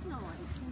It's not one. It's not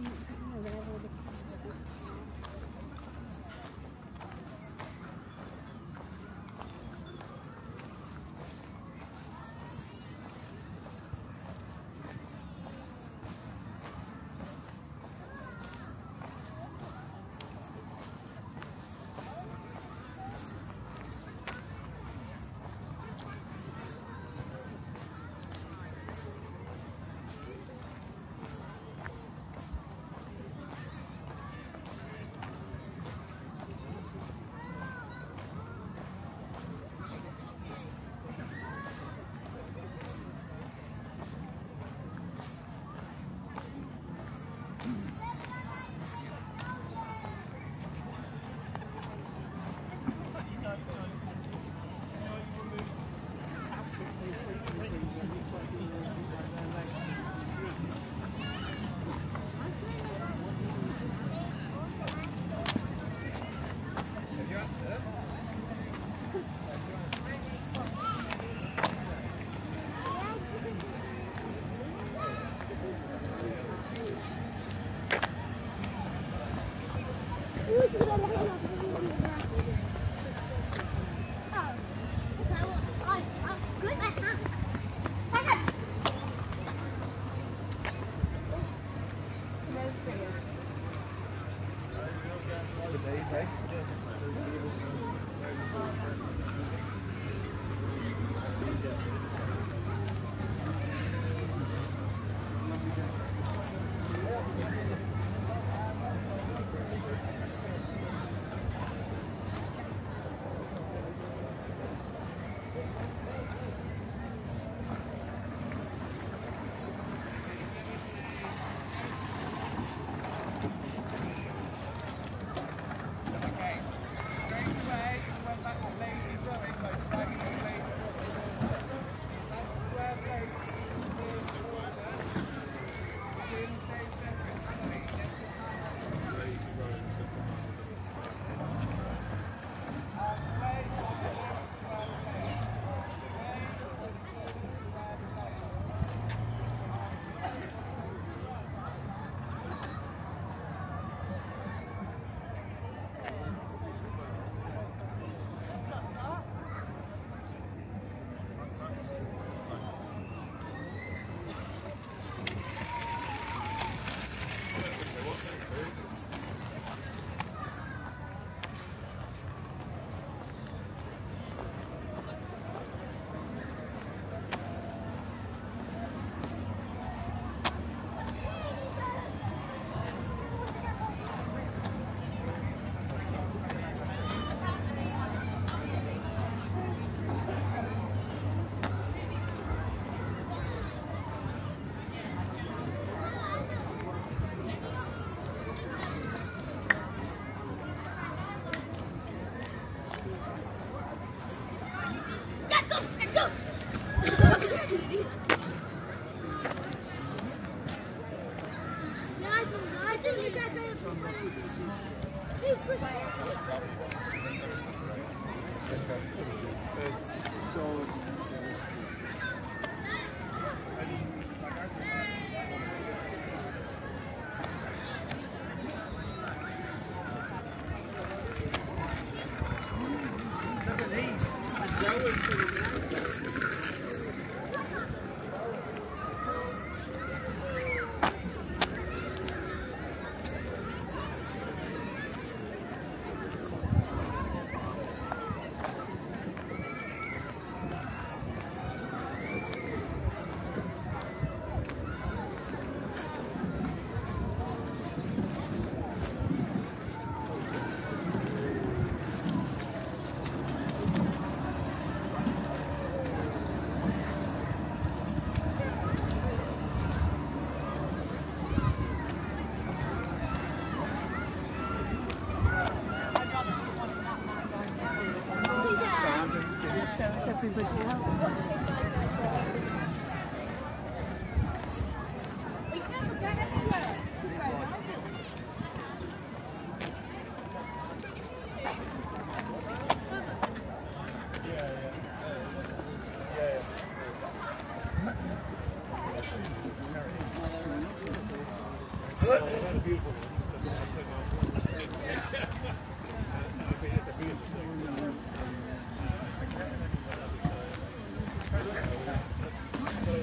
everybody out.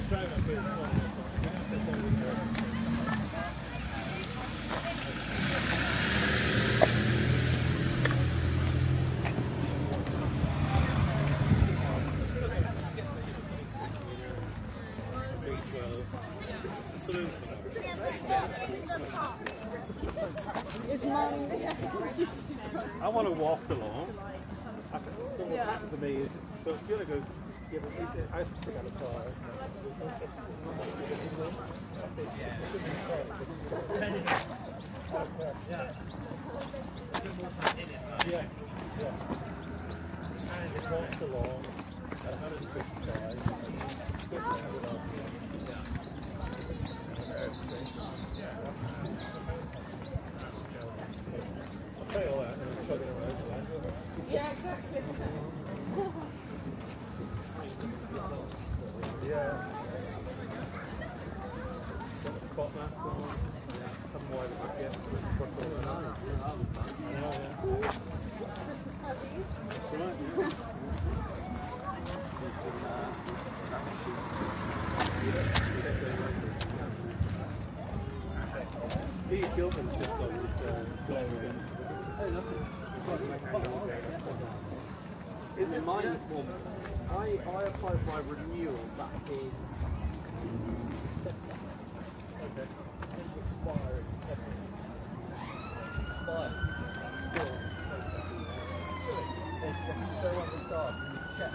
I want to waft along. I can, happened to me is, so it's going to go, yeah, but I fire. Yeah, Applied my renewal back in December. Okay. It's expired. Expired. Still. It's just so understaffed. Can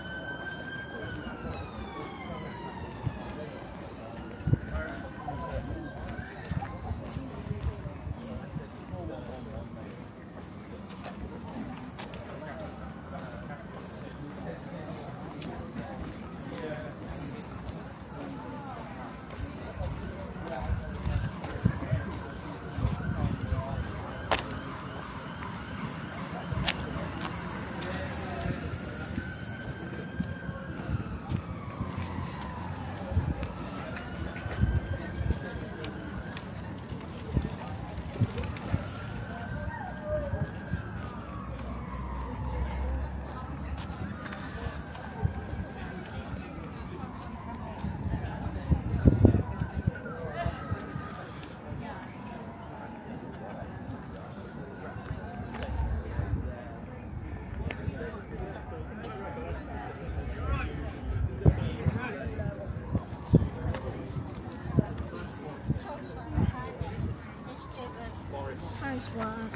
nice one.